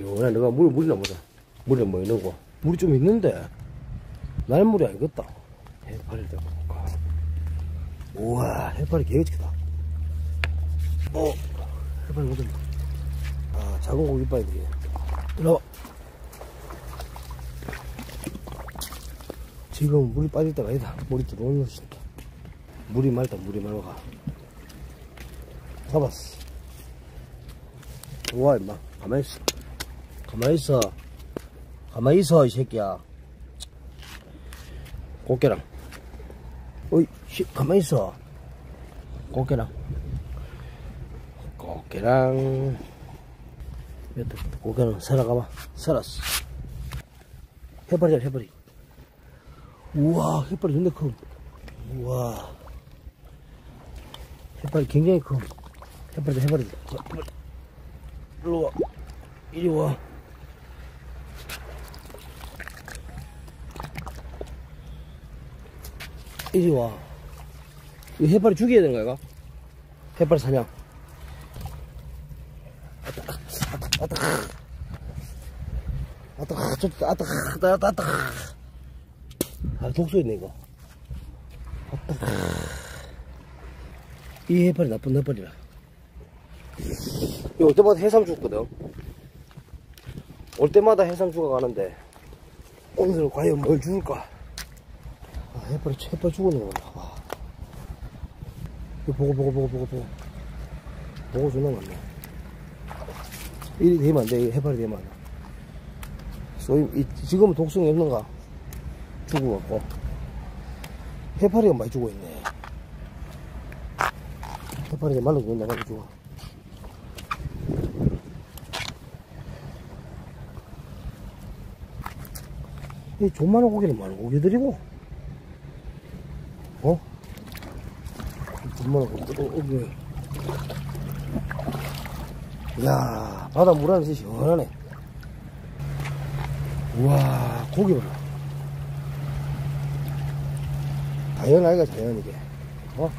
시원해. 내가 물, 물이나 보자. 물에 뭐 있는 거. 물이 좀 있는데. 날 물이 아니겠다. 해파리를 잡아볼까. 우와, 해파리 개그치다. 어, 해파리 못 잡나. 아, 작은 고기 봐야 되겠네. 일로 와. 지금 물이 빠질 때가 아니다. 물이 들어오는 것이니까. 물이 맑다, 물이 맑아. 잡았어. 우와, 임마. 가만히 있어. 가만히 있어. 가만히 있어, 이 새끼야. 꽃게랑. 어이, 씨, 가만히 있어. 꽃게랑. 꽃게랑. 고개는 살아가봐. 살았어. 해버리자, 해버리. 우와, 해빨이 근데 큼. 우와. 해빨이 굉장히 큼. 해버리자, 해버리자. 해버리. 일로 와. 이리 와. 이리 와. 이 해빨이 죽여야 되는 거야, 이거? 해빨 사냥. 아따, 아따, 좋다, 아따, 아따, 아따, 아따. 아, 독소 있네, 이거. 아따. 이 해파리 나쁜 해파리라. 이올 때마다 해삼 죽거든. 올 때마다 해삼 죽어 가는데, 오늘은 과연 뭘 죽을까? 아, 해파리, 해파리 죽었네. 와. 이거 보고, 보고, 보고, 보고, 보고. 보고 거 같네. 이리 되면 안 돼. 해파리 되면 안 돼. 소위, 이, 지금은 독성이 없는가? 죽어갖고. 해파리가 많이 죽어있네. 해파리가 말라 죽었나 말라 죽어. 이 존만한 고기는 많은 고기들이고, 어? 고기들, 어, 어, 왜? 이야, 바다 물 안에서 시원하네. 우와, 고기 봐라. 자연 아이가 자연 이게. 어?